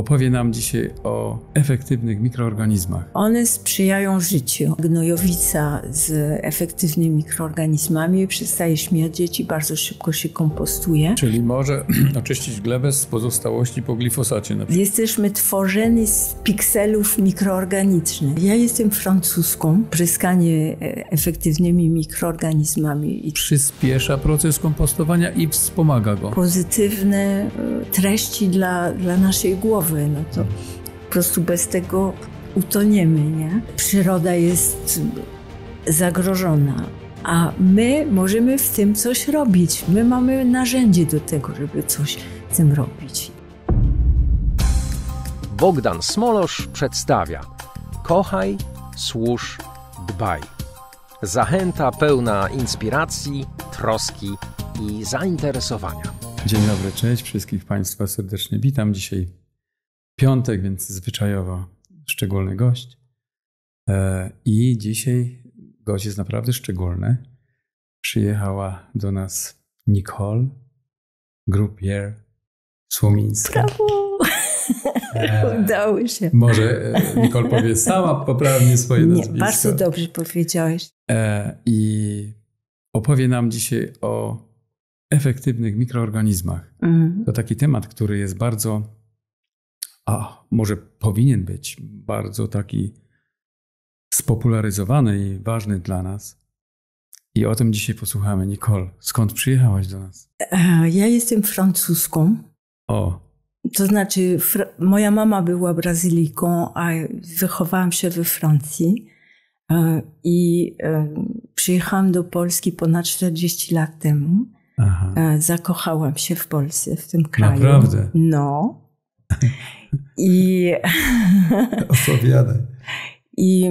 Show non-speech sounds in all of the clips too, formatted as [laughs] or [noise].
opowie nam dzisiaj o efektywnych mikroorganizmach. One sprzyjają życiu. Gnojowica z efektywnymi mikroorganizmami przestaje śmierdzieć i bardzo szybko się kompostuje. Czyli może [clears throat] oczyścić glebę z pozostałości po glifosacie na przykład. Jesteśmy tworzeni z pikselów mikroorganicznych. Ja jestem francuską. Pryskanie e, efektywnymi mikroorganizmami Przyspiesza proces kompostowania i wspomaga go. pozytywne e, treści dla, dla naszej głowy, no to po prostu bez tego utoniemy, nie? Przyroda jest zagrożona, a my możemy w tym coś robić. My mamy narzędzie do tego, żeby coś z tym robić. Bogdan Smolosz przedstawia Kochaj, służ, dbaj. Zachęta pełna inspiracji, troski i zainteresowania. Dzień dobry, cześć wszystkich Państwa serdecznie witam. Dzisiaj piątek, więc zwyczajowo szczególny gość. E, I dzisiaj gość jest naprawdę szczególny. Przyjechała do nas Nicole Grupier Słomińska. Brawo! E, Udało się. Może e, Nicole powie sama poprawnie swoje Nie, nazwisko. bardzo dobrze powiedziałeś. E, I opowie nam dzisiaj o efektywnych mikroorganizmach. Mhm. To taki temat, który jest bardzo, a może powinien być bardzo taki spopularyzowany i ważny dla nas. I o tym dzisiaj posłuchamy. Nicole, skąd przyjechałaś do nas? E, Ja jestem francuską. O, To znaczy, moja mama była Brazylijką, a wychowałam się we Francji. E, I e, przyjechałam do Polski ponad 40 lat temu. aha. Zakochałam się w Polsce, w tym kraju. Naprawdę? No. I, [laughs] Opowiadaj. i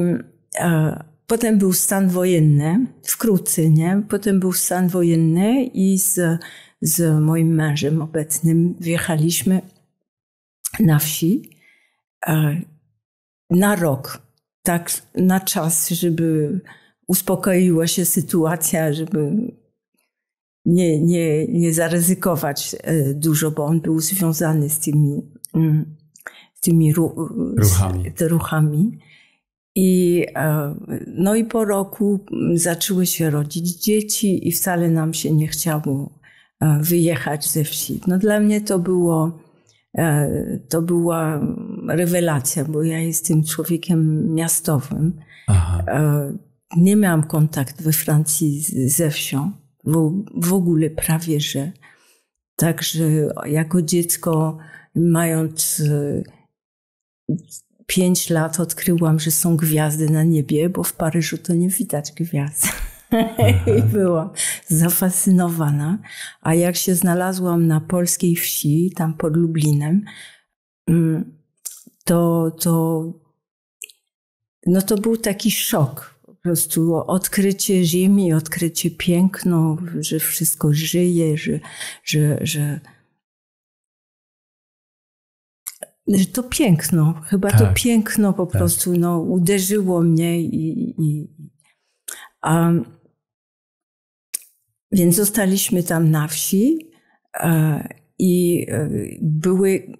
e, potem był stan wojenny, wkrótce, nie? Potem był stan wojenny i z, z moim mężem obecnym wjechaliśmy na wsi e, na rok, tak na czas, żeby uspokoiła się sytuacja, żeby nie, nie, nie zaryzykować e, dużo, bo on był związany z tymi, z tymi ru, Ruchami. Z, ruchami. I, e, no i po roku mm, zaczęły się rodzić dzieci i wcale nam się nie chciało e, wyjechać ze wsi. No dla mnie to było, e, to była rewelacja, bo ja jestem człowiekiem miastowym. Aha. Nie miałam kontakt we Francji ze wsią, w, w ogóle prawie że. Także jako dziecko, mając e, pięć lat, odkryłam, że są gwiazdy na niebie, bo w Paryżu to nie widać gwiazd. [laughs] I byłam zafascynowana. A jak się znalazłam na polskiej wsi, tam pod Lublinem, mm, to, to no to był taki szok. Po prostu odkrycie ziemi, odkrycie piękno, że wszystko żyje, że, że, że, to piękno, chyba to Tak. piękno po Tak. prostu no, uderzyło mnie i, i a, więc zostaliśmy tam na wsi e, i e, były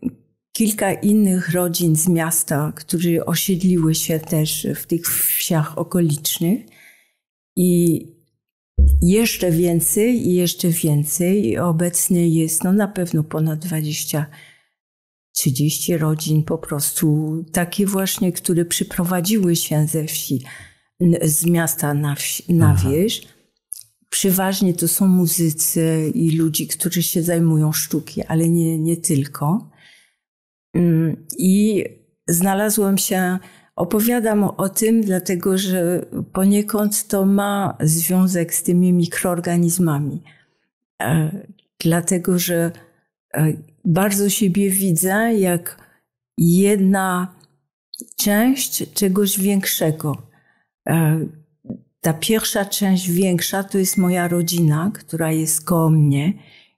kilka innych rodzin z miasta, którzy osiedliły się też w tych wsiach okolicznych. I jeszcze więcej, i jeszcze więcej. I obecnie jest no na pewno ponad 20, 30 rodzin po prostu takie właśnie, które przyprowadziły się ze wsi, z miasta na, wsi, na wieś. Przeważnie to są muzycy i ludzi, którzy się zajmują sztuki, ale nie, nie tylko. Mm, I znalazłam się, opowiadam o tym, dlatego że poniekąd to ma związek z tymi mikroorganizmami. E, Dlatego, że e, bardzo siebie widzę jak jedna część czegoś większego. E, Ta pierwsza część większa to jest moja rodzina, która jest koło mnie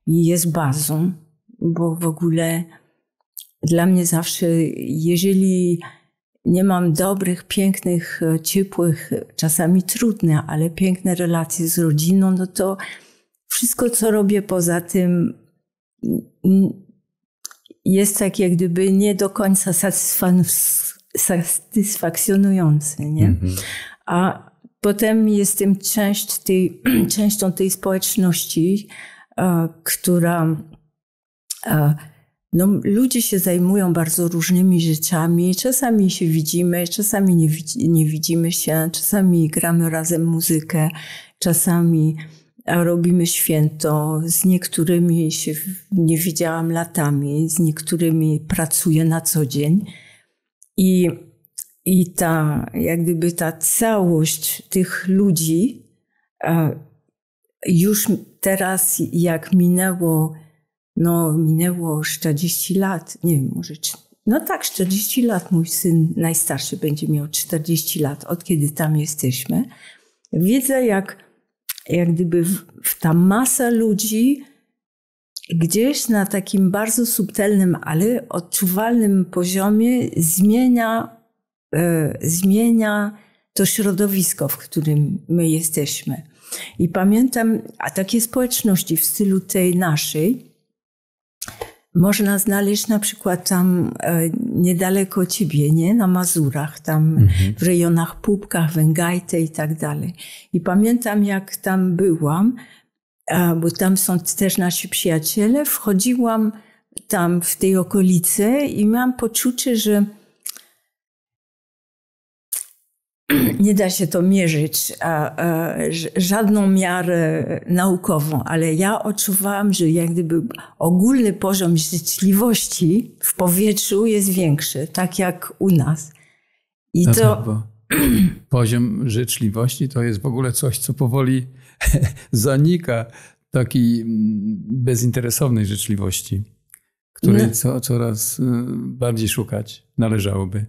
i jest bazą, bo w ogóle dla mnie zawsze, jeżeli nie mam dobrych, pięknych, e, ciepłych, czasami trudne, ale piękne relacje z rodziną, no to wszystko, co robię poza tym, jest tak jak gdyby nie do końca satysfakcjonujący, nie? Mhm. A potem jestem część tej, [clears throat] częścią tej społeczności, która no, ludzie się zajmują bardzo różnymi rzeczami. Czasami się widzimy, czasami nie, nie widzimy się, czasami gramy razem muzykę, czasami robimy święto. Z niektórymi się nie widziałam latami, z niektórymi pracuję na co dzień. I, i ta, jak gdyby ta całość tych ludzi, już teraz, jak minęło no, minęło 40 lat, nie wiem, może, no tak, 40 lat. Mój syn najstarszy będzie miał 40 lat, od kiedy tam jesteśmy. Widzę, jak, jak gdyby w, w ta masa ludzi gdzieś na takim bardzo subtelnym, ale odczuwalnym poziomie zmienia, e, zmienia to środowisko, w którym my jesteśmy. I pamiętam, a takie społeczności w stylu tej naszej, można znaleźć na przykład tam e, niedaleko ciebie, nie? Na Mazurach, tam mhm. w rejonach Pupkach, Węgajte i tak dalej. I pamiętam, jak tam byłam, bo tam są też nasi przyjaciele, wchodziłam tam w tej okolicy i miałam poczucie, że [clears throat] nie da się to mierzyć a, a, żadną miarę naukową, ale ja odczuwałam, że jak gdyby ogólny poziom życzliwości w powietrzu jest większy, tak jak u nas. I no to. Tak, [clears throat] poziom życzliwości to jest w ogóle coś, co powoli [laughs] zanika, takiej mm, bezinteresownej życzliwości, której no. co, coraz y, bardziej szukać należałoby.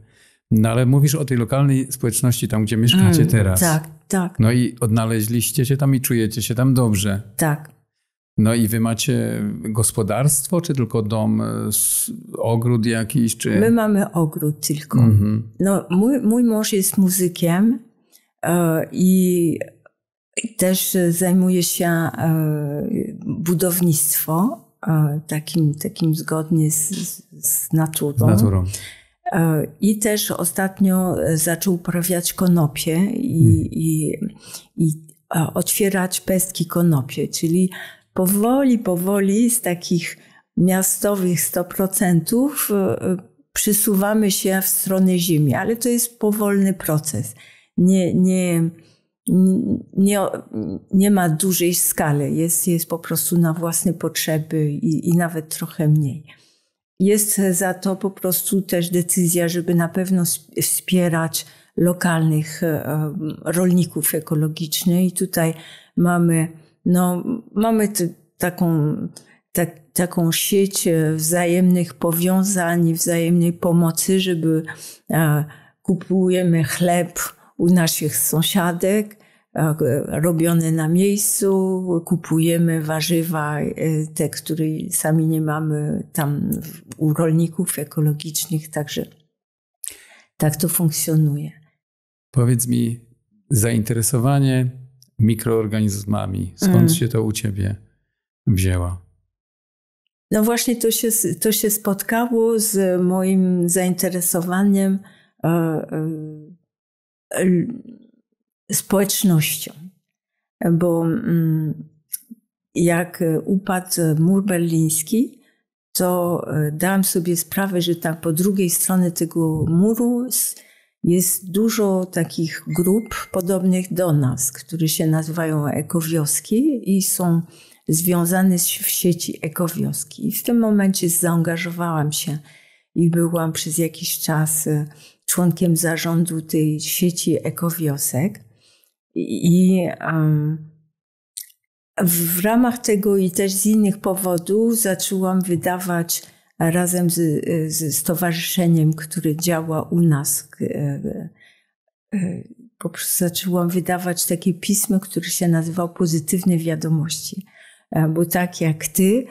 No ale mówisz o tej lokalnej społeczności, tam gdzie mieszkacie mm, teraz. Tak, tak. No i odnaleźliście się tam i czujecie się tam dobrze. Tak. No i wy macie gospodarstwo, czy tylko dom, ogród jakiś? Czy... My mamy ogród tylko. Mm-hmm. No, mój, mój mąż jest muzykiem e, i też zajmuje się e, budownictwo, e, takim, takim zgodnie z, z naturą. Z naturą. E, I też ostatnio zaczął uprawiać konopie i, hmm. i, i otwierać pestki konopie, czyli powoli, powoli z takich miastowych 100% e, przysuwamy się w stronę ziemi, ale to jest powolny proces. Nie, nie, nie, nie ma dużej skali, jest, jest po prostu na własne potrzeby i, i nawet trochę mniej. Jest za to po prostu też decyzja, żeby na pewno wspierać lokalnych e, rolników ekologicznych. I tutaj mamy, no, mamy taką, tak, taką sieć wzajemnych powiązań, wzajemnej pomocy, żeby kupujemy chleb u naszych sąsiadek, robione na miejscu, kupujemy warzywa, e, te, które sami nie mamy tam u rolników ekologicznych, także tak to funkcjonuje. Powiedz mi, zainteresowanie mikroorganizmami, skąd mm. się to u ciebie wzięło? No właśnie to się, to się spotkało z moim zainteresowaniem e, e, społecznością. Bo mm, jak upadł mur berliński, to e, dałam sobie sprawę, że tam po drugiej stronie tego muru jest dużo takich grup podobnych do nas, które się nazywają ekowioski i są związane w sieci ekowioski. I w tym momencie zaangażowałam się i byłam przez jakiś czas e, członkiem zarządu tej sieci ekowiosek. I um, w ramach tego i też z innych powodów zaczęłam wydawać razem z, z stowarzyszeniem, które działa u nas, e, e, po prostu zaczęłam wydawać takie pismo, które się nazywało Pozytywne Wiadomości. E, bo tak jak ty,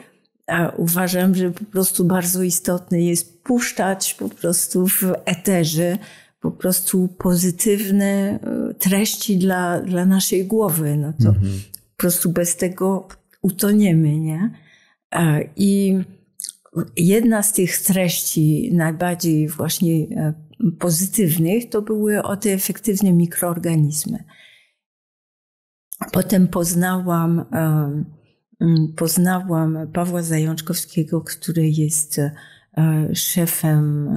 uważam, że po prostu bardzo istotne jest puszczać po prostu w eterze po prostu pozytywne e, treści dla, dla naszej głowy. No to mhm. po prostu bez tego utoniemy, nie? I jedna z tych treści najbardziej właśnie e, pozytywnych to były o te efektywne mikroorganizmy. Potem poznałam, poznałam Pawła Zajączkowskiego, który jest szefem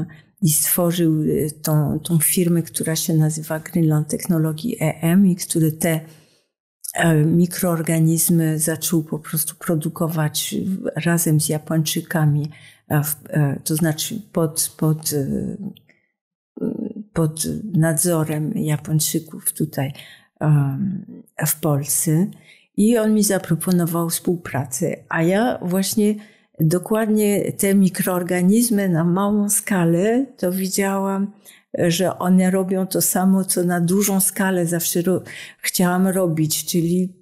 i stworzył tą, tą firmę, która się nazywa Greenland Technologii EM i który te E, mikroorganizmy zaczął po prostu produkować razem z Japończykami, e, to znaczy pod, pod, e, pod nadzorem Japończyków tutaj w Polsce. I on mi zaproponował współpracę, a ja właśnie dokładnie te mikroorganizmy na małą skalę to widziałam że one robią to samo, co na dużą skalę zawsze ro chciałam robić, czyli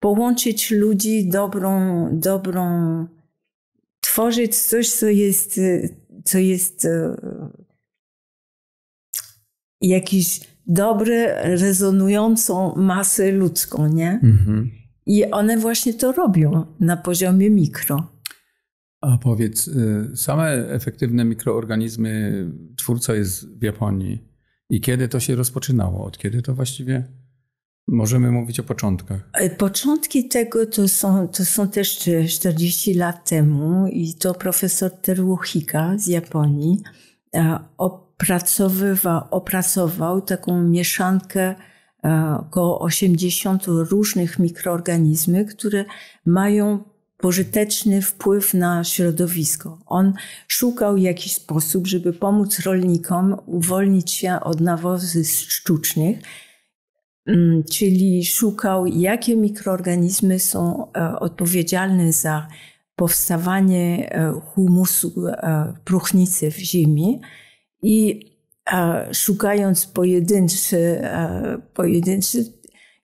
połączyć ludzi dobrą, dobrą, tworzyć coś, co jest, co jest e, jakiś dobre, rezonującą masę ludzką, nie? Mhm. I one właśnie to robią na poziomie mikro. A powiedz, y, same efektywne mikroorganizmy twórca jest w Japonii. I kiedy to się rozpoczynało? Od kiedy to właściwie możemy mówić o początkach? E, początki tego to są, to są też 40 lat temu i to profesor Teruo Hika z Japonii e, opracowywał, opracował taką mieszankę e, około 80 różnych mikroorganizmów, które mają pożyteczny wpływ na środowisko. On szukał jakiś sposób, żeby pomóc rolnikom uwolnić się od nawozów sztucznych, mm, czyli szukał, jakie mikroorganizmy są e, odpowiedzialne za powstawanie e, humusu, e, próchnicy w ziemi i szukając pojedynczy, pojedynczy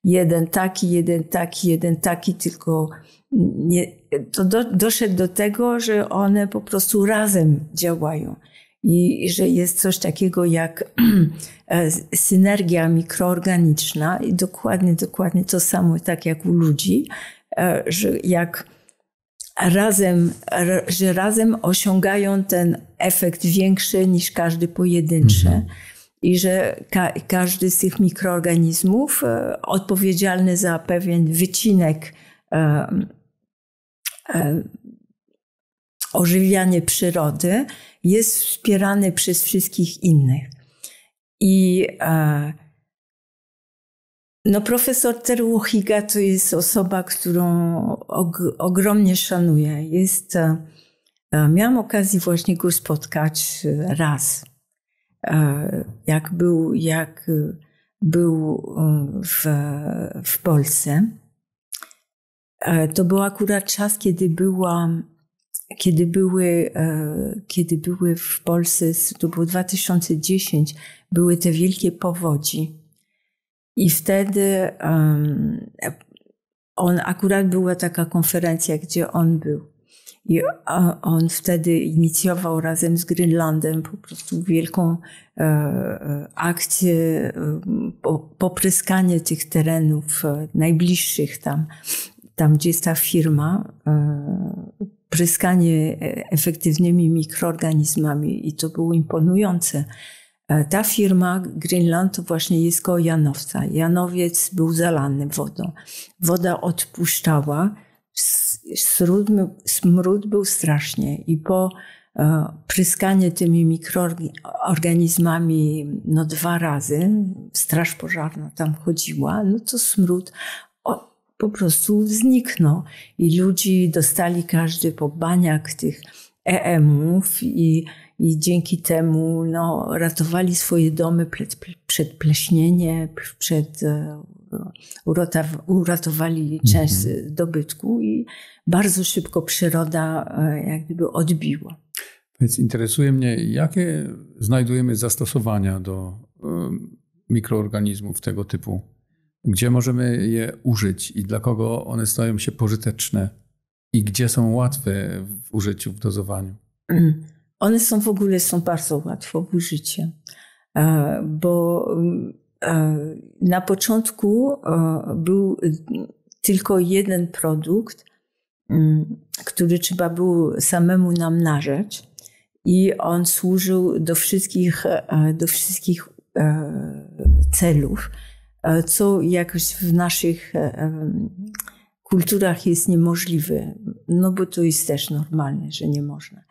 jeden taki, jeden taki, jeden taki, tylko nie, to do, doszedł do tego, że one po prostu razem działają. I że jest coś takiego jak [clears throat] e, synergia mikroorganiczna i dokładnie, dokładnie to samo, tak jak u ludzi, e, że jak razem, że razem osiągają ten efekt większy niż każdy pojedynczy. Mhm. I że ka każdy z tych mikroorganizmów e, odpowiedzialny za pewien wycinek ożywianie przyrody jest wspierany przez wszystkich innych. I e, no, profesor Teruo Higa to jest osoba, którą og ogromnie szanuję. Jest, e, miałam okazję właśnie go spotkać raz. Jak był, jak był w, w Polsce. E, to był akurat czas, kiedy byłam, kiedy były, e, kiedy były w Polsce, to było 2010, były te wielkie powodzi. I wtedy on, akurat była taka konferencja, gdzie on był. I on wtedy inicjował razem z Greenlandem po prostu wielką e, akcję, popryskanie tych terenów najbliższych tam tam gdzie jest ta firma, e, pryskanie efektywnymi mikroorganizmami i to było imponujące. E, ta firma Greenland to właśnie jest koło Janowca. Janowiec był zalany wodą. Woda odpuszczała, smród, smród był strasznie i po e, pryskanie tymi mikroorganizmami no dwa razy, straż pożarna tam chodziła, no to smród po prostu zniknął. I ludzi dostali każdy po baniak tych EM-ów i, i dzięki temu no, ratowali swoje domy przed, przed pleśnienie, przed, e, uratowali część mhm. dobytku i bardzo szybko przyroda e, jak gdyby odbiła. Więc interesuje mnie, jakie znajdujemy zastosowania do e, mikroorganizmów tego typu gdzie możemy je użyć i dla kogo one stają się pożyteczne i gdzie są łatwe w użyciu, w dozowaniu? [clears throat] One są w ogóle są bardzo łatwo w użyciu, e, bo e, na początku e, był tylko jeden produkt, mm, który trzeba było samemu namnażać i on służył do wszystkich, do wszystkich celów, co jakoś w naszych kulturach jest niemożliwe, no bo to jest też normalne, że nie można.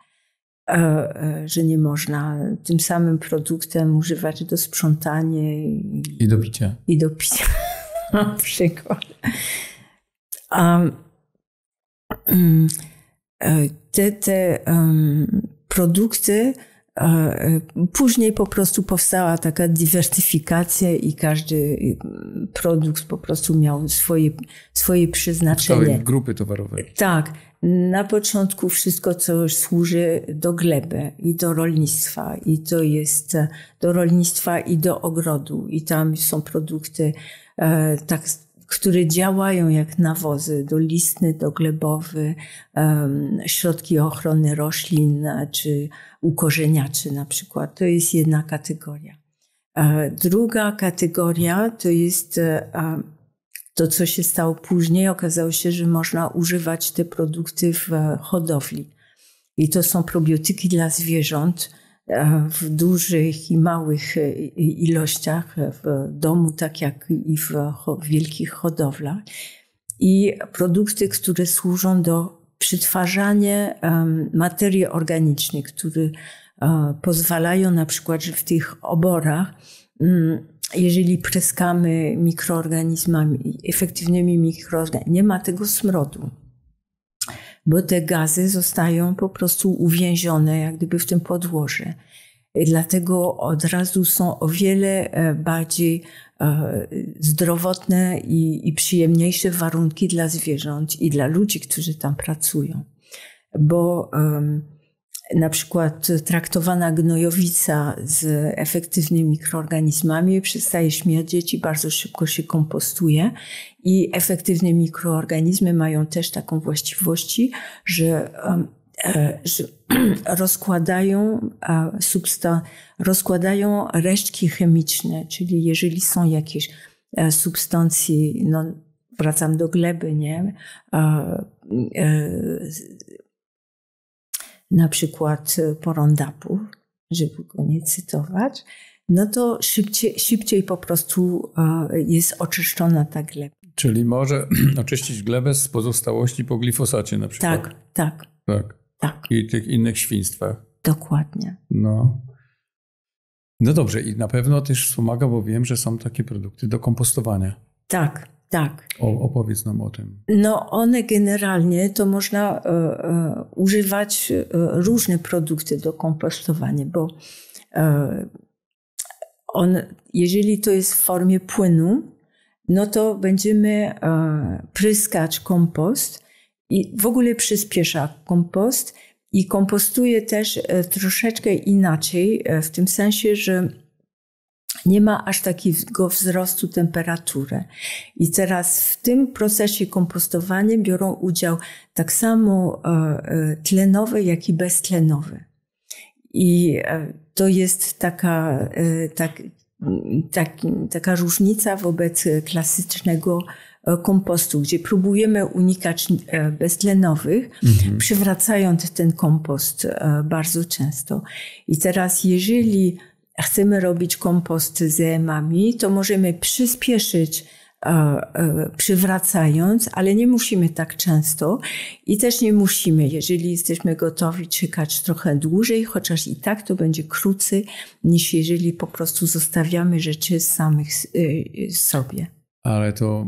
E, e, że nie można tym samym produktem używać do sprzątania i, I do picia. I do picia, [laughs] na przykład. Um, te, te um, produkty E, później po prostu powstała taka dywersyfikacja i każdy produkt po prostu miał swoje, swoje przeznaczenie. Całe grupy towarowe. Tak. Na początku wszystko, co służy do gleby i do rolnictwa, i to jest do rolnictwa i do ogrodu, i tam są produkty e, tak które działają jak nawozy dolistny, doglebowy, środki ochrony roślin czy ukorzeniaczy na przykład. To jest jedna kategoria. Druga kategoria to jest e, to, co się stało później. Okazało się, że można używać te produkty w hodowli. I to są probiotyki dla zwierząt, w dużych i małych e, ilościach w domu, tak jak i w wielkich hodowlach. I produkty, które służą do przetwarzania materii organicznej, które e, pozwalają na przykład, że w tych oborach, mm, jeżeli pryskamy mikroorganizmami, efektywnymi mikroorganizmami, nie ma tego smrodu bo te gazy zostają po prostu uwięzione jak gdyby w tym podłoże. Dlatego od razu są o wiele e, bardziej e, zdrowotne i, i przyjemniejsze warunki dla zwierząt i dla ludzi, którzy tam pracują. Bo um, na przykład traktowana gnojowica z efektywnymi mikroorganizmami przestaje śmierdzieć i bardzo szybko się kompostuje. I efektywne mikroorganizmy mają też taką właściwość, że, e, że [clears throat] rozkładają, substan- rozkładają resztki chemiczne, czyli jeżeli są jakieś e, substancje, no, wracam do gleby, nie? Na przykład e, porondapu, żeby go nie cytować, no to szybciej, szybciej po prostu e, jest oczyszczona ta gleba. Czyli może [clears throat] oczyścić glebę z pozostałości po glifosacie na przykład. Tak, tak. Tak. tak. I tych innych świństwach. Dokładnie. No. No dobrze, i na pewno też wspomaga, bo wiem, że są takie produkty do kompostowania. Tak, tak. O, opowiedz nam o tym. No, one generalnie to można e, e, używać e, różne produkty do kompostowania, bo e, on, jeżeli to jest w formie płynu, no to będziemy e, pryskać kompost i w ogóle przyspiesza kompost i kompostuje też troszeczkę inaczej, w tym sensie, że nie ma aż takiego wzrostu temperatury. I teraz w tym procesie kompostowania biorą udział tak samo e, e, tlenowe, jak i beztlenowe. I e, to jest taka, tak, tak, taka różnica wobec klasycznego kompostu, gdzie próbujemy unikać beztlenowych, mhm. przywracając ten kompost bardzo często. I teraz, jeżeli chcemy robić kompost z emami, to możemy przyspieszyć e, e, przywracając, ale nie musimy tak często i też nie musimy, jeżeli jesteśmy gotowi, czekać trochę dłużej, chociaż i tak to będzie krócej niż jeżeli po prostu zostawiamy rzeczy samych e, sobie. Ale to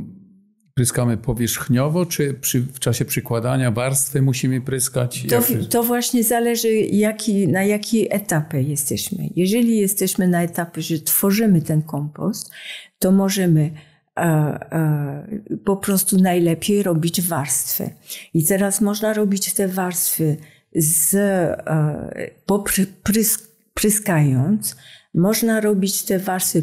pryskamy powierzchniowo, czy przy, w czasie przykładania warstwy musimy pryskać? To, to właśnie zależy, jaki, na jakiej etapie jesteśmy. Jeżeli jesteśmy na etapie, że tworzymy ten kompost, to możemy a, a, po prostu najlepiej robić warstwy. I teraz można robić te warstwy z, a, pryskając, można robić te warstwy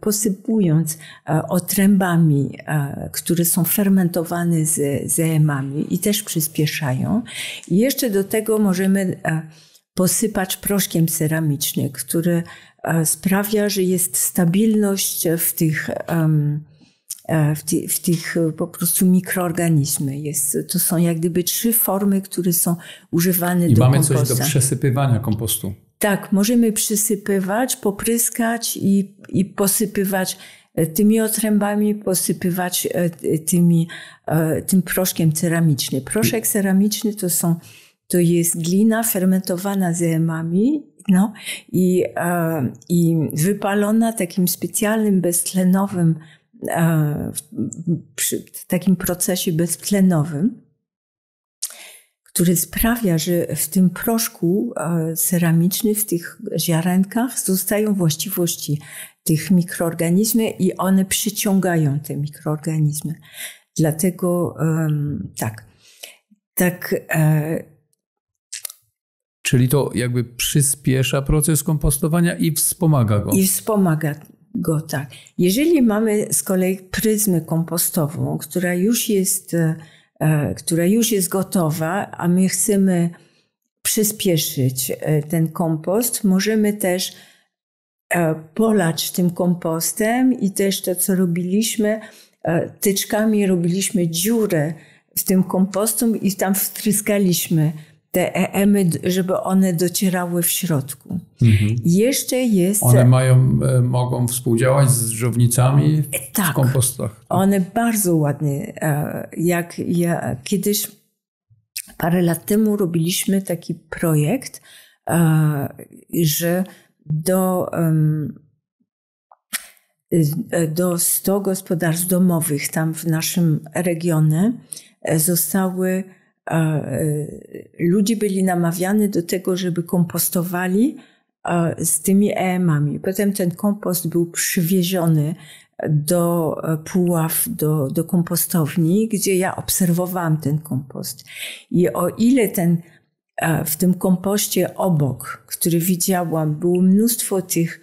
posypując e, otrębami, e, które są fermentowane z, z emami i też przyspieszają. I jeszcze do tego możemy e, posypać proszkiem ceramicznym, który sprawia, że jest stabilność w tych w, ty, w tych po prostu mikroorganizmy. Jest, to są jak gdyby trzy formy, które są używane I do mamy komposta. coś do przesypywania kompostu. Tak, możemy przysypywać, popryskać i, i posypywać e, tymi otrębami, posypywać e, tymi, e, tym proszkiem ceramicznym. Proszek ceramiczny to są, to jest glina fermentowana z emami no, i, i wypalona takim specjalnym beztlenowym, przy takim procesie beztlenowym który sprawia, że w tym proszku ceramicznym, w tych ziarenkach zostają właściwości tych mikroorganizmów i one przyciągają te mikroorganizmy. Dlatego tak, tak. E, Czyli to jakby przyspiesza proces kompostowania i wspomaga go. I wspomaga go, tak. Jeżeli mamy z kolei pryzmę kompostową, która już jest e, E, która już jest gotowa, a my chcemy przyspieszyć e, ten kompost, możemy też e, polać tym kompostem i też to, co robiliśmy, tyczkami robiliśmy dziurę w tym kompostu i tam wtryskaliśmy te EM, żeby one docierały w środku. Mhm. Jeszcze jest. One mają, e, mogą współdziałać z żownicami w tak, kompostach. One bardzo ładnie. E, jak ja kiedyś parę lat temu robiliśmy taki projekt, e, że do, do 100 gospodarstw domowych tam w naszym regionie zostały ludzie byli namawiani do tego, żeby kompostowali z tymi EM-ami. Potem ten kompost był przywieziony do e, Puław, do, do kompostowni, gdzie ja obserwowałam ten kompost. I o ile ten e, w tym kompoście obok, który widziałam, było mnóstwo tych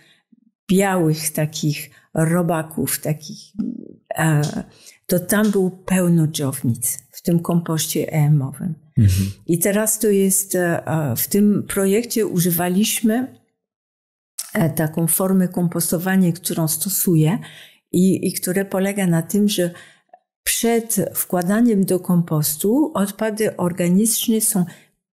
białych takich robaków, takich, e, to tam było pełno dżownic tym kompoście EM-owym. Mhm. I teraz to jest, w tym projekcie używaliśmy E, taką formę kompostowania, którą stosuję i, i które polega na tym, że przed wkładaniem do kompostu odpady organiczne są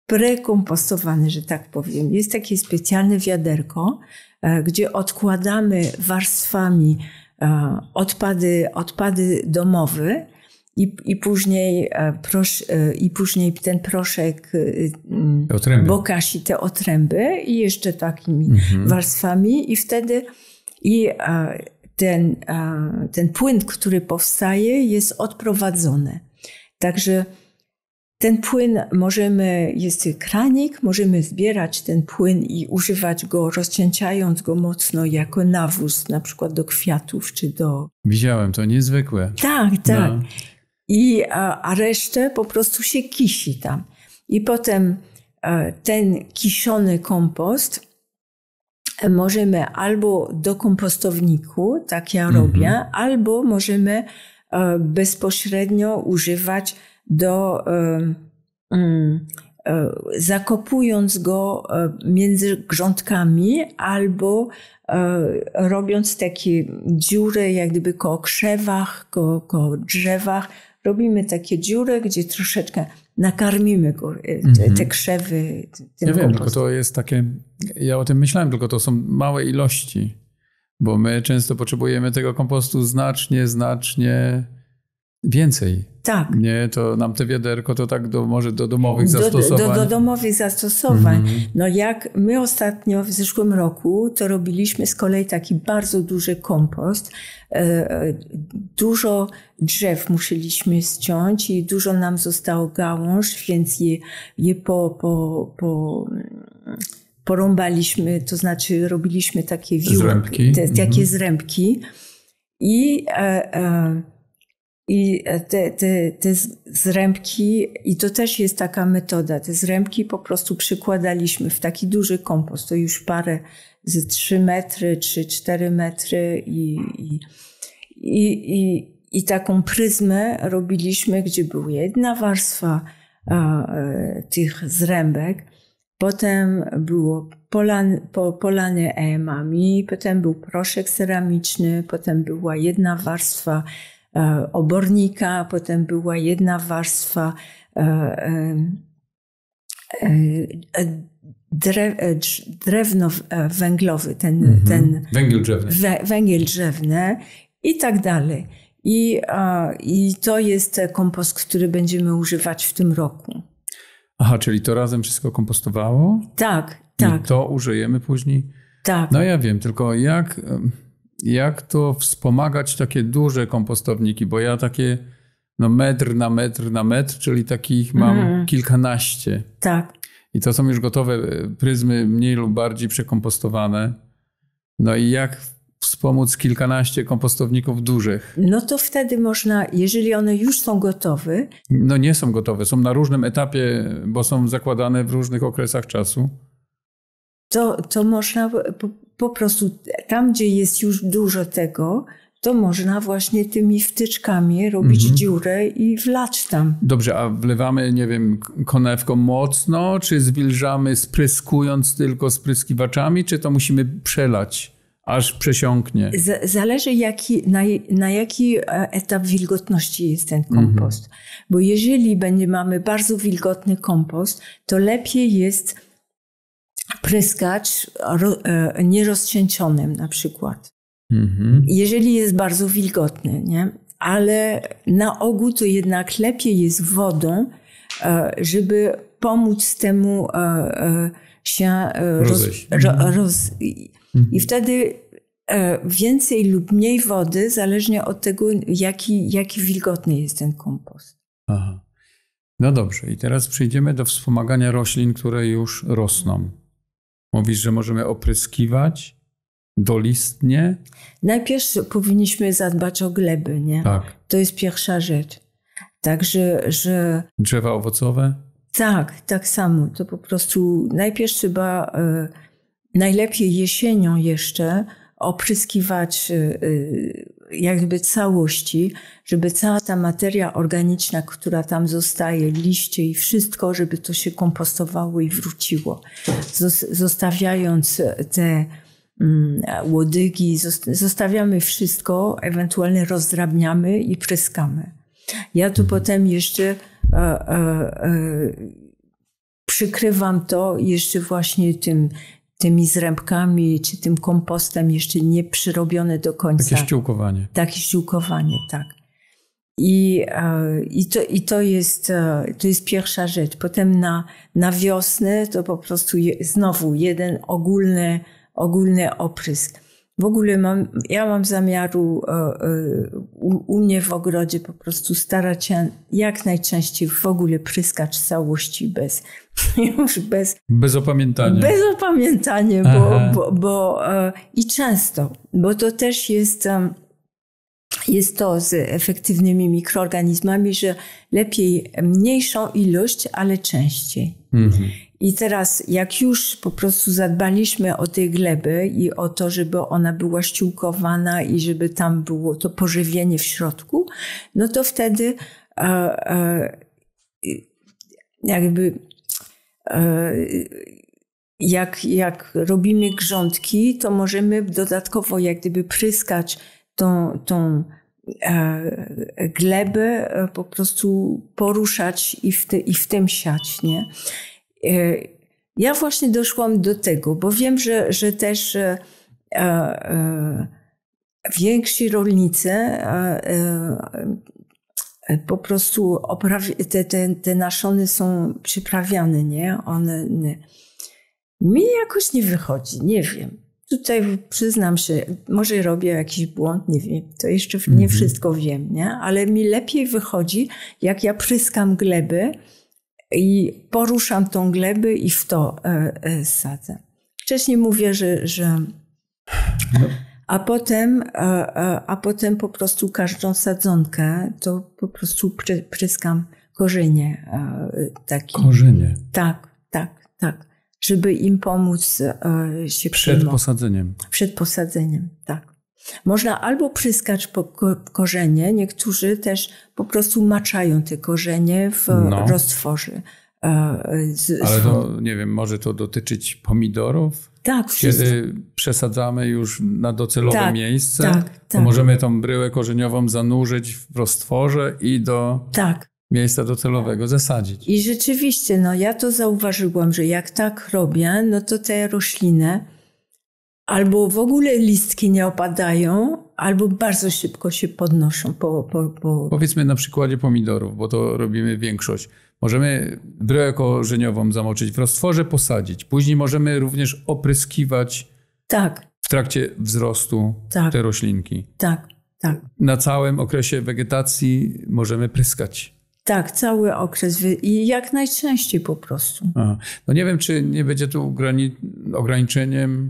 prekompostowane, że tak powiem. Jest takie specjalne wiaderko, e, gdzie odkładamy warstwami e, odpady, odpady domowe i, i, później, e, prosz, e, I później ten proszek e, otręby. bokasi te otręby i jeszcze takimi mhm. warstwami i wtedy i ten, ten płyn, który powstaje jest odprowadzony. Także ten płyn możemy, jest kranik, możemy zbierać ten płyn i używać go, rozcięciając go mocno jako nawóz, na przykład do kwiatów czy do. Widziałem, to niezwykłe. Tak, tak. No i, a, resztę po prostu się kisi tam. I potem e, ten kiszony kompost możemy albo do kompostowniku, tak ja mhm. robię, albo możemy e, bezpośrednio używać do, e, mm, zakopując go między grządkami, albo robiąc takie dziury, jak gdyby koło krzewach, koło, koło drzewach, robimy takie dziury, gdzie troszeczkę nakarmimy go, e, te, te mhm. krzewy. ja wiem, tylko to jest takie, ja o tym myślałem, tylko to są małe ilości, bo my często potrzebujemy tego kompostu znacznie, znacznie więcej. Tak. Nie, to nam te wiaderko to tak do, może do domowych do, zastosowań. Do, do, domowych zastosowań. -hmm. No jak my ostatnio w zeszłym roku to robiliśmy z kolei taki bardzo duży kompost. E, dużo drzew musieliśmy ściąć i dużo nam zostało gałąź, więc je, je po, po, po porąbaliśmy, to znaczy robiliśmy takie wióry, zrębki. Te, takie -hmm. zrębki i e, e, i te, te, te zrębki, i to też jest taka metoda, te zrębki po prostu przykładaliśmy w taki duży kompost, to już parę z 3 metry, 3-4 metry i, i, i, i, taką pryzmę robiliśmy, gdzie była jedna warstwa a, e, tych zrębek, potem było polan, po, polanie EM-ami, potem był proszek ceramiczny, potem była jedna warstwa obornika, potem była jedna warstwa drewno węglowy, ten, mhm. ten węgiel drzewny. węgiel drzewny i tak dalej. I, I to jest kompost, który będziemy używać w tym roku. Aha, czyli to razem wszystko kompostowało? Tak, tak. I to użyjemy później? Tak. No ja wiem, tylko jak, jak to wspomagać takie duże kompostowniki, bo ja takie no metr na metr na metr, czyli takich mam mm. kilkanaście. Tak. I to są już gotowe e, pryzmy mniej lub bardziej przekompostowane. No i jak wspomóc kilkanaście kompostowników dużych? No to wtedy można, jeżeli one już są gotowe. No nie są gotowe, są na różnym etapie, bo są zakładane w różnych okresach czasu. To, to można po, prostu tam, gdzie jest już dużo tego, to można właśnie tymi wtyczkami robić mhm. dziurę i wlać tam. Dobrze, a wlewamy, nie wiem, konewką mocno, czy zwilżamy spryskując tylko spryskiwaczami, czy to musimy przelać? aż przesiąknie. Zależy jaki, na, na jaki e, etap wilgotności jest ten kompost. Mhm. Bo jeżeli będzie, mamy bardzo wilgotny kompost, to lepiej jest pryskać ro, e, nierozcieńczonym na przykład. Mhm. Jeżeli jest bardzo wilgotny, nie? Ale na ogół to jednak lepiej jest wodą, e, żeby pomóc temu się roz, roz, roz Mhm. I wtedy e, więcej lub mniej wody, zależnie od tego, jaki, jaki wilgotny jest ten kompost. Aha. No dobrze, i teraz przejdziemy do wspomagania roślin, które już rosną. Mówisz, że możemy opryskiwać dolistnie? Najpierw powinniśmy zadbać o gleby, nie? Tak. To jest pierwsza rzecz. Także, że... Drzewa owocowe? Tak, tak samo. To po prostu najpierw trzeba... Y najlepiej jesienią jeszcze opryskiwać y, y, jakby całości, żeby cała ta materia organiczna, która tam zostaje, liście i wszystko, żeby to się kompostowało i wróciło. Zostawiając te mm, łodygi, zostawiamy wszystko, ewentualnie rozdrabniamy i pryskamy. Ja tu potem jeszcze e, e, e, przykrywam to jeszcze właśnie tym tymi zrębkami czy tym kompostem jeszcze nie przyrobione do końca. Takie ściółkowanie. Takie ściółkowanie, tak. I, e, i, to, i to, jest, e, to jest pierwsza rzecz. Potem na, na wiosnę to po prostu je, znowu jeden ogólny, ogólny oprysk. W ogóle mam, ja mam zamiaru e, e, u, u, mnie w ogrodzie po prostu starać się jak najczęściej w ogóle pryskać całości bez, [laughs] już bez... Bez opamiętania. Bez opamiętania, bo, bo, bo e, i często, bo to też jest jest to z efektywnymi mikroorganizmami, że lepiej mniejszą ilość, ale częściej. Mhm. I teraz, jak już po prostu zadbaliśmy o tej gleby i o to, żeby ona była ściółkowana i żeby tam było to pożywienie w środku, no to wtedy e, e, jakby e, jak, jak robimy grządki, to możemy dodatkowo jak gdyby pryskać tą, tą glebę, po prostu poruszać i w, te, i w tym siać, nie? E, ja właśnie doszłam do tego, bo wiem, że, że też e, e, więksi rolnicy po prostu te, te, te naszony są przyprawiane, nie? One, nie. Mi jakoś nie wychodzi, nie wiem. Tutaj przyznam się, może robię jakiś błąd, nie wiem, to jeszcze nie mhm. wszystko wiem, nie? Ale mi lepiej wychodzi, jak ja pryskam gleby, i poruszam tą glebę i w to e, e, sadzę. Wcześniej mówię, że, że a potem, a, e, potem po prostu każdą sadzonkę to po prostu pry, pryskam korzenie. Takie. Korzenie? Tak, tak, tak. Żeby im pomóc się Przed posadzeniem. Przed posadzeniem, tak. Można albo pryskać po korzenie, niektórzy też po prostu maczają te korzenie w no. roztworze. E, z, Ale to, nie wiem, może to dotyczyć pomidorów? Tak, wszystko. Kiedy przesadzamy już na docelowe Tak, miejsce, tak, tak. możemy tą bryłę korzeniową zanurzyć w roztworze i do Tak. miejsca docelowego zasadzić. I rzeczywiście, no ja to zauważyłam, że jak tak robię, no to te rośliny albo w ogóle listki nie opadają, albo bardzo szybko się podnoszą po, po, po, Powiedzmy na przykładzie pomidorów, bo to robimy większość. Możemy bryłę korzeniową zamoczyć w roztworze, posadzić. Później możemy również opryskiwać Tak, w trakcie wzrostu Tak. te roślinki. tak, tak. Na całym okresie wegetacji możemy pryskać. Tak, cały okres i jak najczęściej po prostu. Aha. No nie wiem, czy nie będzie tu ograni- ograniczeniem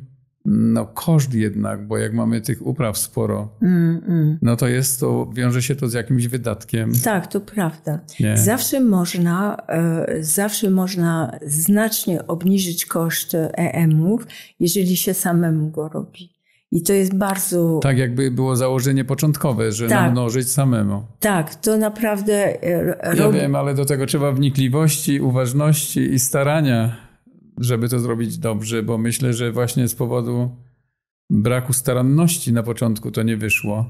no koszt jednak, bo jak mamy tych upraw sporo, Mm, mm. no to jest to, wiąże się to z jakimś wydatkiem. Tak, to prawda. Nie. Zawsze można, e, zawsze można znacznie obniżyć koszt EM-ów, jeżeli się samemu go robi. I to jest bardzo. Tak jakby było założenie początkowe, że Tak. namnożyć samemu. Tak, to naprawdę e, Ja wiem, ale do tego trzeba wnikliwości, uważności i starania, żeby to zrobić dobrze, bo myślę, że właśnie z powodu braku staranności na początku to nie wyszło.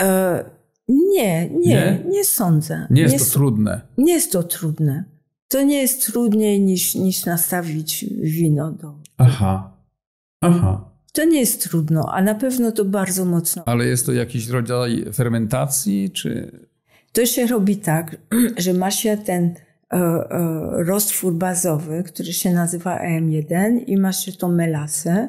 E, nie, nie, Nie? nie, sądzę. Nie jest to s- trudne. nie jest to trudne. To nie jest trudniej niż, niż nastawić wino do. Aha. Aha. To nie jest trudno, a na pewno to bardzo mocno. Ale jest to jakiś rodzaj fermentacji, czy... To się robi tak, [clears throat] że ma się ten roztwór bazowy, który się nazywa EM1 i ma się tą melasę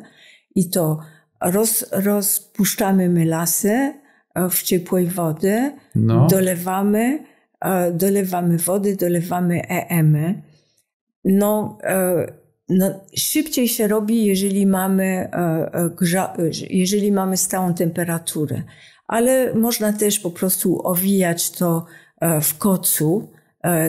i to roz, rozpuszczamy melasę e, w ciepłej wody, No. dolewamy, e, dolewamy wody, dolewamy EM. No, e, no, szybciej się robi, jeżeli mamy, e, e, e, jeżeli mamy stałą temperaturę. Ale można też po prostu owijać to e, w kocu, e,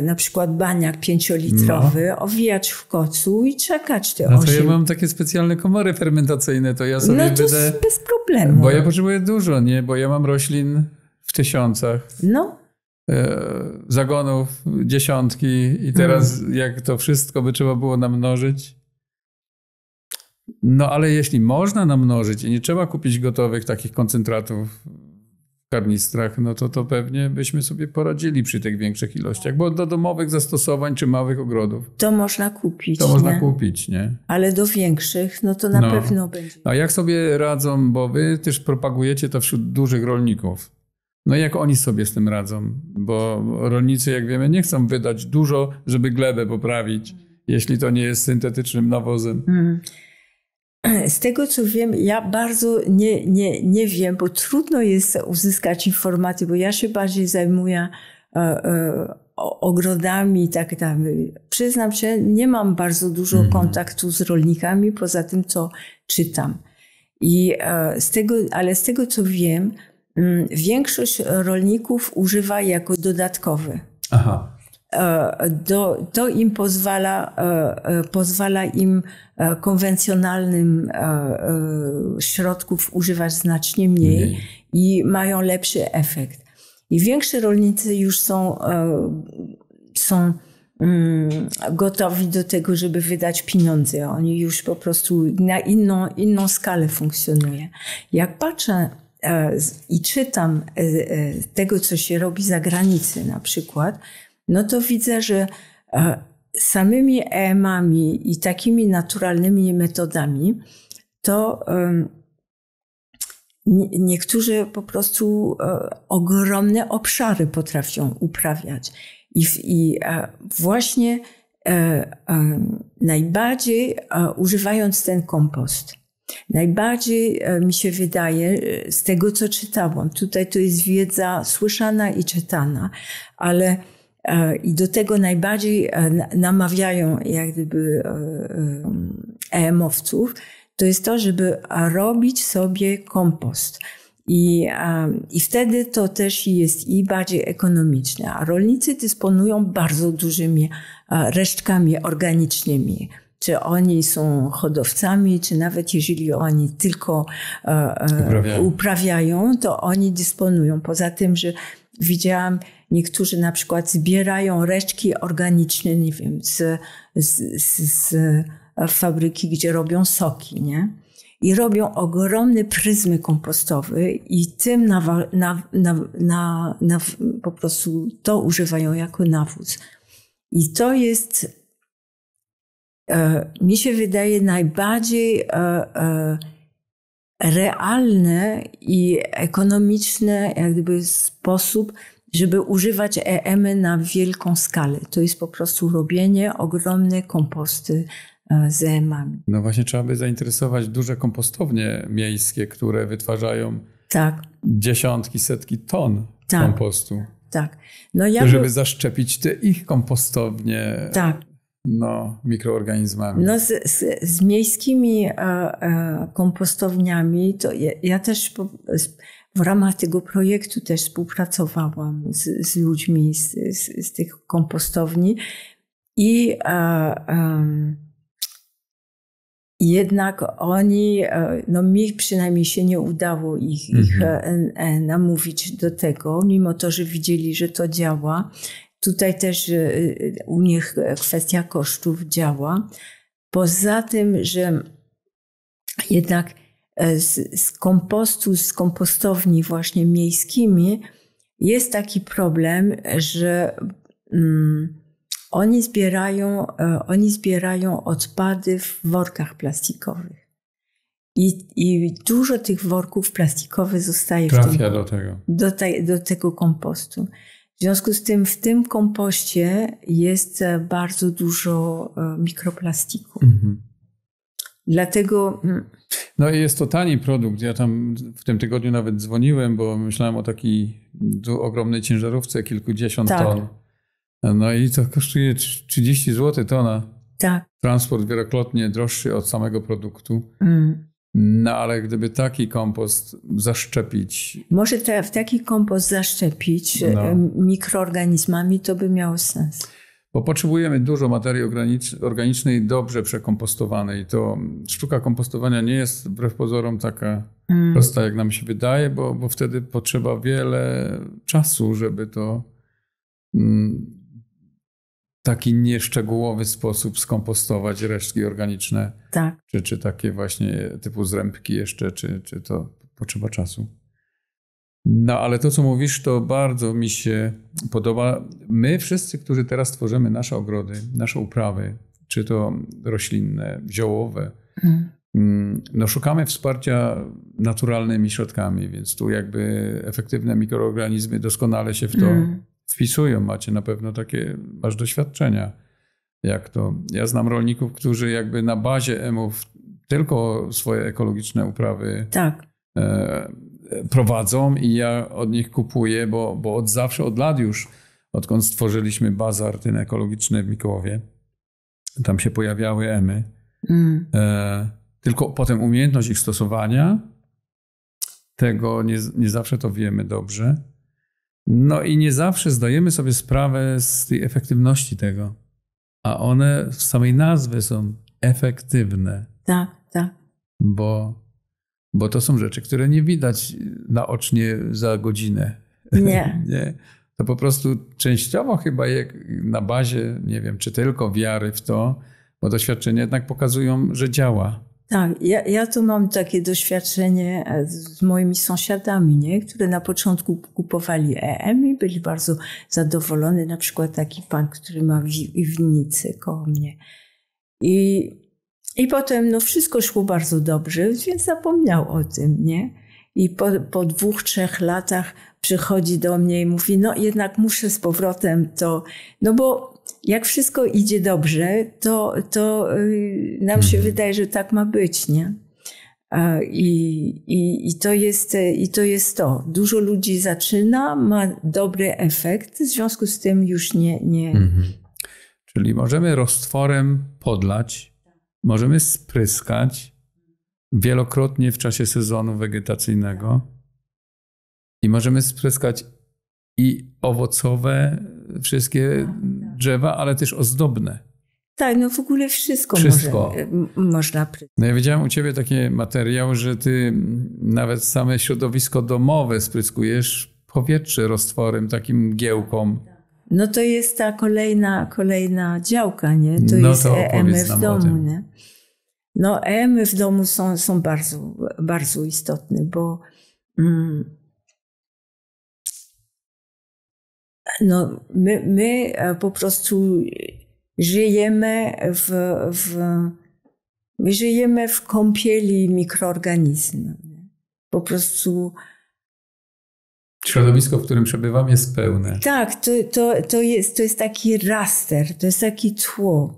na przykład baniak pięciolitrowy, owijać w kocu i czekać te No to 8. ja mam takie specjalne komory fermentacyjne, to ja sobie no to będę... bez problemu. Bo ja potrzebuję dużo, nie? Bo ja mam roślin w tysiącach. No, e, zagonów, dziesiątki i teraz Mm. jak to wszystko by trzeba było namnożyć. No ale jeśli można namnożyć i nie trzeba kupić gotowych takich koncentratów karnistrach, no to to pewnie byśmy sobie poradzili przy tych większych ilościach, bo do domowych zastosowań czy małych ogrodów to można kupić. to można nie? kupić, nie? Ale do większych, no to na No. pewno będzie. A jak sobie radzą, bo wy też propagujecie to wśród dużych rolników. No jak oni sobie z tym radzą? Bo rolnicy, jak wiemy, nie chcą wydać dużo, żeby glebę poprawić, jeśli to nie jest syntetycznym nawozem. Mm. [clears throat] Z tego co wiem, ja bardzo nie, nie, nie wiem, bo trudno jest uzyskać informacje, bo ja się bardziej zajmuję e, e, ogrodami i tak dalej. Przyznam się, nie mam bardzo dużo Mhm. kontaktu z rolnikami, poza tym, co czytam. I e, z tego, ale z tego co wiem, mm, większość rolników używa jako dodatkowy. Aha. E, do, to im pozwala, e, e, pozwala im konwencjonalnym środków używać znacznie mniej Mniej. i mają lepszy efekt. I więksi rolnicy już są, są mm, gotowi do tego, żeby wydać pieniądze. Oni już po prostu na inną, inną skalę funkcjonuje. Jak patrzę i czytam tego, co się robi za granicą na przykład, no to widzę, że e, samymi EM-ami i takimi naturalnymi metodami to niektórzy po prostu e, ogromne obszary potrafią uprawiać. I, i e, właśnie najbardziej używając ten kompost, najbardziej mi się wydaje, z tego co czytałam, tutaj to jest wiedza słyszana i czytana, ale i do tego najbardziej e, na- namawiają jak gdyby e, e, EM-owców, to jest to, żeby robić sobie kompost. I, I wtedy to też jest i bardziej ekonomiczne. A rolnicy dysponują bardzo dużymi resztkami organicznymi. Czy oni są hodowcami, czy nawet jeżeli oni tylko e, e, Uprawiają. uprawiają, to oni dysponują. Poza tym, że widziałam, niektórzy na przykład zbierają resztki organiczne, nie wiem, z, z, z, fabryki, gdzie robią soki, nie? I robią ogromne pryzmy kompostowe i tym na, na, na, na, po prostu to używają jako nawóz. I to jest, e, mi się wydaje, najbardziej e, e, realny i ekonomiczny jak gdyby sposób, żeby używać EM na wielką skalę. To jest po prostu robienie ogromne komposty e, z EM-ami. No właśnie trzeba by zainteresować duże kompostownie miejskie, które wytwarzają tak. dziesiątki, setki ton tak. kompostu. Tak. No ja żeby by... zaszczepić te ich kompostownie. Tak no, mikroorganizmami. No, z, z, z miejskimi e, e, kompostowniami, to ja, ja też po, w ramach tego projektu też współpracowałam z, z ludźmi z, z, z, tych kompostowni i e, jednak oni, no mi przynajmniej się nie udało ich, mhm. ich namówić do tego, mimo to, że widzieli, że to działa. Tutaj też u nich kwestia kosztów działa. Poza tym, że jednak z, z kompostu, z kompostowni właśnie miejskimi jest taki problem, że mm, oni, zbierają, e, oni zbierają odpady w workach plastikowych. I, I dużo tych worków plastikowych zostaje Trafia w tym, do tego. Do, te, do tego kompostu. W związku z tym w tym kompoście jest e, bardzo dużo e, mikroplastiku. Mhm. Dlatego. Mm, no i jest to tani produkt. Ja tam w tym tygodniu nawet dzwoniłem, bo myślałem o takiej ogromnej ciężarówce, kilkudziesiąt tak. ton. No i to kosztuje 30 zł tona. Tak. Transport wielokrotnie droższy od samego produktu. Mm. No ale gdyby taki kompost zaszczepić. Może w taki kompost zaszczepić no. mikroorganizmami, to by miało sens. Bo potrzebujemy dużo materii organicznej, dobrze przekompostowanej. To sztuka kompostowania nie jest wbrew pozorom taka mm. prosta, jak nam się wydaje, bo, bo wtedy potrzeba wiele czasu, żeby to mm, taki nieszczegółowy sposób skompostować resztki organiczne. Tak. Czy, czy takie właśnie typu zrębki jeszcze, czy, czy to potrzeba czasu. No ale to, co mówisz, to bardzo mi się podoba. My wszyscy, którzy teraz tworzymy nasze ogrody, nasze uprawy, czy to roślinne, ziołowe, mm. mm. no szukamy wsparcia naturalnymi środkami, więc tu jakby efektywne mikroorganizmy doskonale się w to mm wpisują. Macie na pewno takie, masz doświadczenia. Jak to? Ja znam rolników, którzy jakby na bazie emów tylko swoje ekologiczne uprawy tak. e, prowadzą i ja od nich kupuję, bo, bo od zawsze, od lat już, odkąd stworzyliśmy bazar ten ekologiczny w Mikołowie, tam się pojawiały emy. Mm. E, tylko potem umiejętność ich stosowania, tego nie, nie zawsze to wiemy dobrze. No i nie zawsze zdajemy sobie sprawę z tej efektywności tego. A one w samej nazwie są efektywne. Tak, tak. Bo, bo to są rzeczy, które nie widać naocznie za godzinę. Nie. [laughs] nie. To po prostu częściowo chyba jak na bazie, nie wiem, czy tylko wiary w to, bo doświadczenia jednak pokazują, że działa. Tak, ja, ja tu mam takie doświadczenie e, z moimi sąsiadami, nie? które na początku kupowali EM i byli bardzo zadowoleni. Na przykład taki pan, który ma winnicę koło mnie. I, I potem no, wszystko szło bardzo dobrze, więc zapomniał o tym, nie? I po, po dwóch, trzech latach przychodzi do mnie i mówi, no jednak muszę z powrotem to, no bo jak wszystko idzie dobrze, to, to y, nam się mhm. wydaje, że tak ma być, nie? I, i, I, to jest, I to jest to. Dużo ludzi zaczyna, ma dobry efekt, w związku z tym już nie. nie... Mhm. Czyli możemy roztworem podlać, możemy spryskać wielokrotnie w czasie sezonu wegetacyjnego i możemy spryskać i owocowe, wszystkie drzewa, ale też ozdobne. Tak, no w ogóle wszystko, wszystko. Może, można. No ja widziałem u ciebie taki materiał, że ty nawet same środowisko domowe spryskujesz powietrze roztworem, takim giełką. no to jest ta kolejna, kolejna działka, nie? To no jest to EM w domu, nie? No EM w domu są, są bardzo, bardzo istotne, bo mm, no, my, my e, po prostu żyjemy w, w, my żyjemy w kąpieli mikroorganizmu. Po prostu Środowisko, w którym przebywam, jest pełne. Tak, to, to, to, jest, to jest taki raster, to jest taki tło.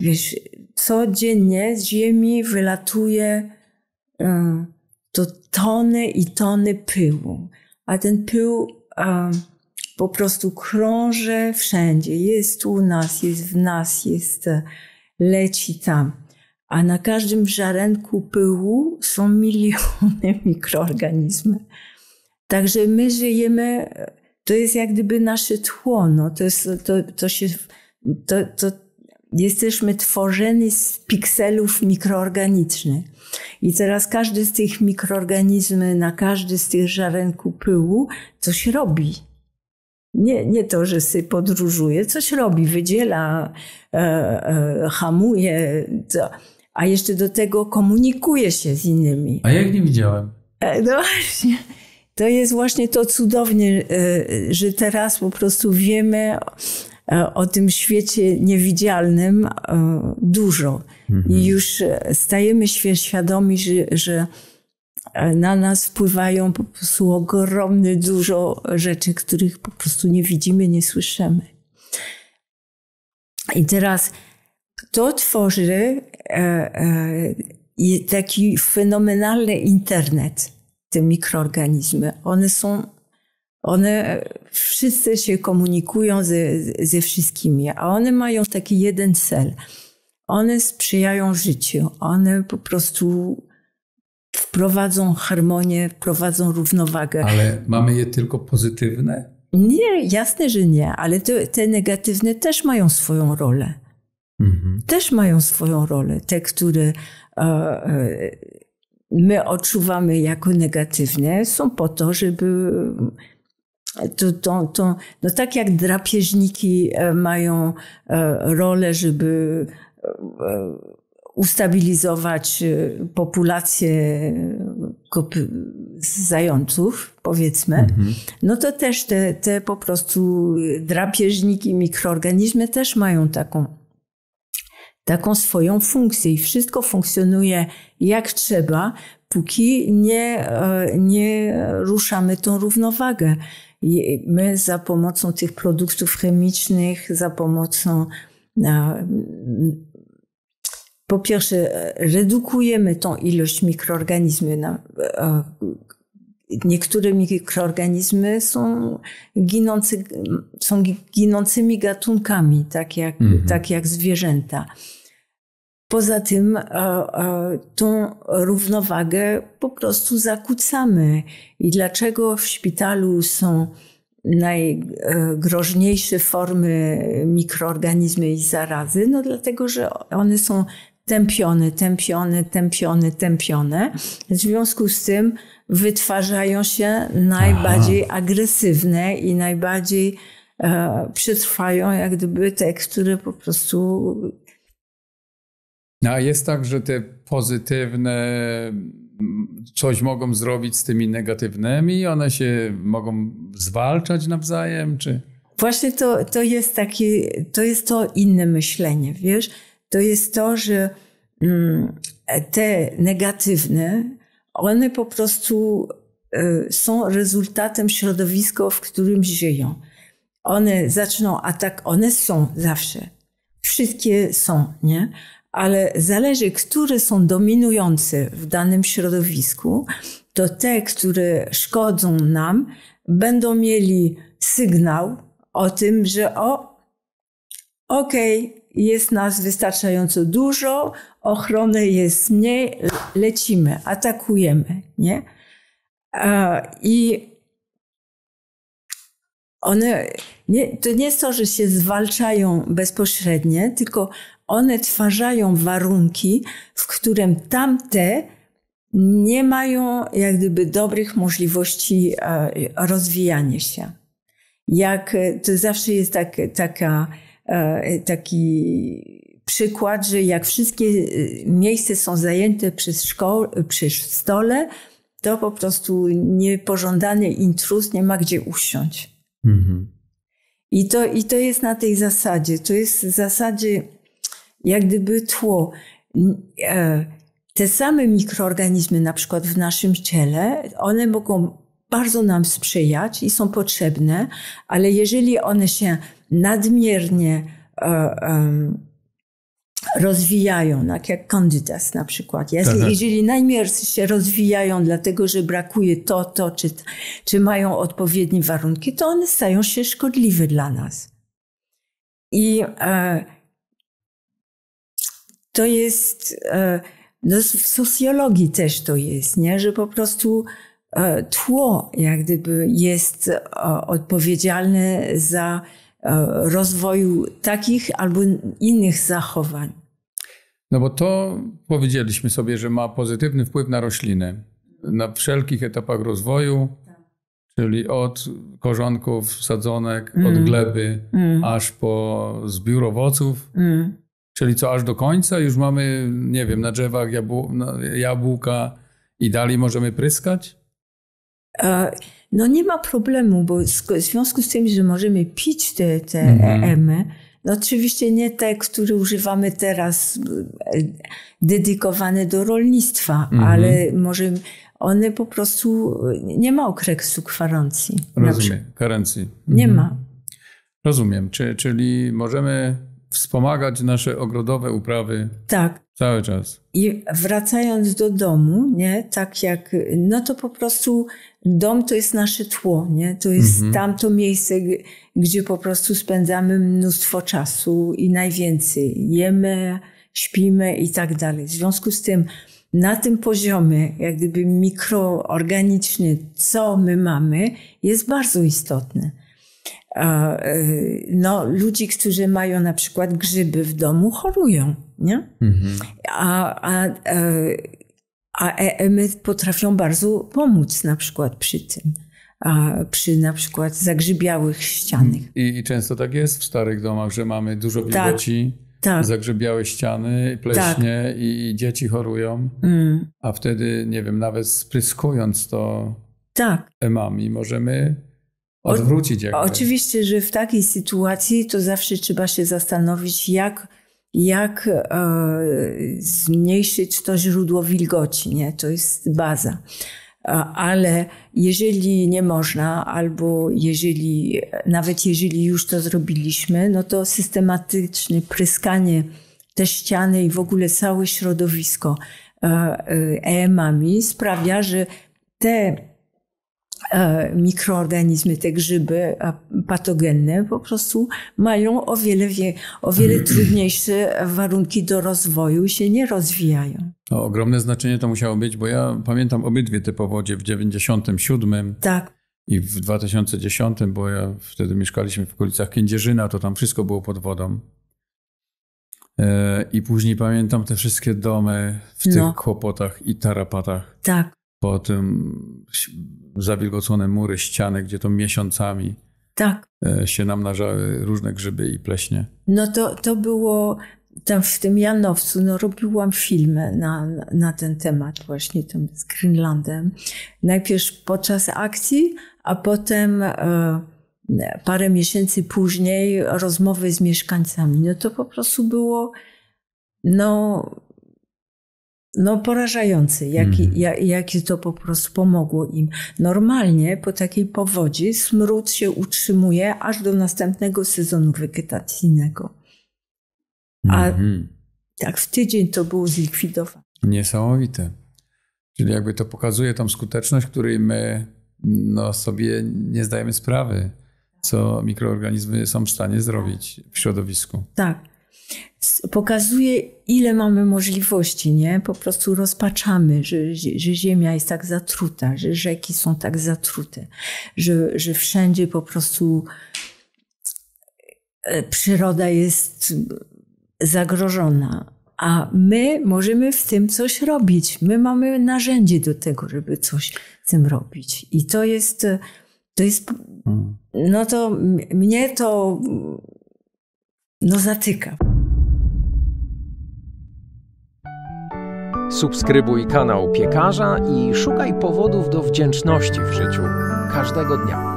Wiesz, codziennie z ziemi wylatuje um, to tony i tony pyłu. A ten pył um, po prostu krąży wszędzie. Jest u nas, jest w nas, jest, leci tam. A na każdym żarenku pyłu są [laughs] miliony mikroorganizmów. Także my żyjemy, to jest jak gdyby nasze tło, no. to, jest, to, to się, to, to jesteśmy tworzeni z pikselów mikroorganicznych. I teraz każdy z tych mikroorganizmów, na każdy z tych żarenków pyłu coś robi. Nie, nie to, że sobie podróżuje, coś robi, wydziela, e, e, hamuje, to, a jeszcze do tego komunikuje się z innymi. A jak nie widziałem? E, no właśnie. To jest właśnie to cudownie, e, że teraz po prostu wiemy e, o tym świecie niewidzialnym e, dużo. Mhm. I już stajemy się świadomi, że, że na nas wpływają po prostu ogromne dużo rzeczy, których po prostu nie widzimy, nie słyszymy. I teraz to tworzy taki fenomenalny internet te mikroorganizmy. One są, one wszyscy się komunikują ze, ze wszystkimi, a one mają taki jeden cel. One sprzyjają życiu, one po prostu wprowadzą harmonię, wprowadzą równowagę. Ale mamy je tylko pozytywne? Nie, jasne, że nie, ale te, te negatywne też mają swoją rolę. Mhm. Też mają swoją rolę. Te, które e, e, my odczuwamy jako negatywne, są po to, żeby to, to, to, no tak jak drapieżniki e, mają e, rolę, żeby ustabilizować populację zająców, powiedzmy, mhm. no to też te, te po prostu drapieżniki, mikroorganizmy też mają taką taką swoją funkcję i wszystko funkcjonuje jak trzeba, póki nie, e, nie ruszamy tą równowagę. I my za pomocą tych produktów chemicznych, za pomocą po pierwsze, redukujemy tą ilość mikroorganizmów. E, niektóre mikroorganizmy są, ginący, są ginącymi gatunkami, tak jak, -hmm. tak jak zwierzęta. Poza tym tą równowagę po prostu zakłócamy. I dlaczego w szpitalu są najgroźniejsze formy mikroorganizmy i zarazy? No dlatego, że one są tępione, tępione, tępione, tępione. W związku z tym wytwarzają się najbardziej Aha. agresywne i najbardziej e, przetrwają jak gdyby te, które po prostu no, a jest tak, że te pozytywne coś mogą zrobić z tymi negatywnymi, one się mogą zwalczać nawzajem, czy? Właśnie to, to jest takie, to jest to inne myślenie, wiesz? To jest to, że mm, te negatywne, one po prostu y, są rezultatem środowiska, w którym żyją. One zaczną atak, one są zawsze. Wszystkie są, nie? ale zależy, które są dominujące w danym środowisku, to te, które szkodzą nam, będą mieli sygnał o tym, że o, okej, okay, jest nas wystarczająco dużo, ochrony jest mniej, lecimy, atakujemy, nie? I one, nie, to nie jest to, że się zwalczają bezpośrednio, tylko one twarzają warunki, w którym tamte nie mają jak gdyby dobrych możliwości e, rozwijania się. jak to zawsze jest tak, taka, taki przykład, że jak wszystkie miejsca są zajęte przez, szkołę, przez stole, to po prostu niepożądany intruz nie ma gdzie usiąść. Mhm. I, to, I to jest na tej zasadzie. To jest w zasadzie jak gdyby tło. E, te same mikroorganizmy, na przykład w naszym ciele, one mogą bardzo nam sprzyjać i są potrzebne, ale jeżeli one się nadmiernie um, rozwijają, tak jak candidas na przykład. Jeżeli, tak. jeżeli najmniej się rozwijają dlatego, że brakuje to, to, czy, czy mają odpowiednie warunki, to one stają się szkodliwe dla nas. I e, to jest, e, no w socjologii też to jest, nie? że po prostu e, tło jak gdyby jest e, odpowiedzialne za e, rozwoju takich albo innych zachowań. No bo to powiedzieliśmy sobie, że ma pozytywny wpływ na rośliny na wszelkich etapach rozwoju, czyli od korzonków, sadzonek, mm. od gleby, mm. aż po zbiór owoców. Mm. Czyli co, aż do końca już mamy, nie wiem, na drzewach jabł jabłka i dalej możemy pryskać? E, no nie ma problemu, bo w związku z tym, że możemy pić te, te mm emy, no oczywiście nie te, które używamy teraz, e, dedykowane do rolnictwa, mm -hmm. ale może one po prostu, nie ma okresu gwarancji. Rozumiem, karencji. Nie mm -hmm. ma. Rozumiem, czyli możemy wspomagać nasze ogrodowe uprawy. Tak. Cały czas. I wracając do domu, nie, tak jak, no to po prostu dom to jest nasze tło, nie? To jest mhm. tamto miejsce, gdzie po prostu spędzamy mnóstwo czasu i najwięcej. Jemy, śpimy i tak dalej. W związku z tym, na tym poziomie, jak gdyby mikroorganiczny, co my mamy, jest bardzo istotne. E, no, ludzi, którzy mają na przykład grzyby w domu, chorują, nie? Mhm. A, a, e, a EMy potrafią bardzo pomóc na przykład przy tym. Przy na przykład zagrzybiałych ścianach. I, I, często tak jest w starych domach, że mamy dużo tak, wilgoci, tak, tak. zagrzybiałe ściany, pleśnie tak. i, i, dzieci chorują. Mm. A wtedy, nie wiem, nawet spryskując to tak. emami możemy odwrócić. Jakby. Oczywiście, że w takiej sytuacji to zawsze trzeba się zastanowić, jak, jak e, zmniejszyć to źródło wilgoci. Nie? To jest baza. Ale jeżeli nie można, albo jeżeli, nawet jeżeli już to zrobiliśmy, no to systematyczne pryskanie te ściany i w ogóle całe środowisko EMami sprawia, że te E, mikroorganizmy, te grzyby patogenne po prostu mają o wiele, o wiele [clears throat] trudniejsze warunki do rozwoju i się nie rozwijają. O, ogromne znaczenie to musiało być, bo ja pamiętam obydwie te powodzie w 97 tak. i w 2010, bo ja wtedy mieszkaliśmy w okolicach Kędzierzyna, to tam wszystko było pod wodą. E, I później pamiętam te wszystkie domy w no. tych kłopotach i tarapatach. Tak. Potem zawilgocone mury, ściany, gdzie to miesiącami tak. E, się namnażały różne grzyby i pleśnie. No to, to było tam w tym Janowcu, no robiłam filmy na, na ten temat właśnie tam z Greenlandem. Najpierw podczas akcji, a potem e, parę miesięcy później rozmowy z mieszkańcami. No to po prostu było no no porażający, jaki, mm. jak, to po prostu pomogło im. Normalnie po takiej powodzi smród się utrzymuje aż do następnego sezonu wegetacyjnego. A mm. tak w tydzień to było zlikwidowane. Niesamowite. Czyli jakby to pokazuje tą skuteczność, której my no, sobie nie zdajemy sprawy, co mikroorganizmy są w stanie zrobić w środowisku. Tak pokazuje, ile mamy możliwości, nie? Po prostu rozpaczamy, że, że ziemia jest tak zatruta, że rzeki są tak zatrute, że, że wszędzie po prostu e, przyroda jest zagrożona. A my możemy w tym coś robić. My mamy narzędzie do tego, żeby coś z tym robić. I to jest, to jest hmm. no to mnie to no zatyka. Subskrybuj kanał Piekarza i szukaj powodów do wdzięczności w życiu każdego dnia.